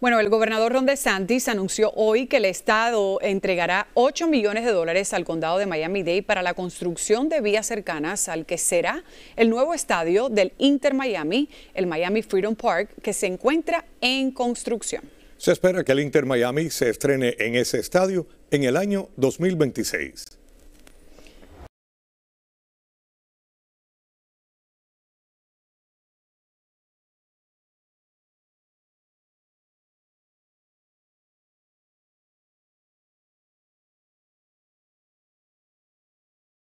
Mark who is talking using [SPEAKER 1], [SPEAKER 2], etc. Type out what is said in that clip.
[SPEAKER 1] Bueno, el gobernador Ron DeSantis anunció hoy que el Estado entregará 8 millones de dólares al condado de Miami-Dade para la construcción de vías cercanas al que será el nuevo estadio del Inter Miami, el Miami Freedom Park, que se encuentra en construcción.
[SPEAKER 2] Se espera que el Inter Miami se estrene en ese estadio en el año 2026.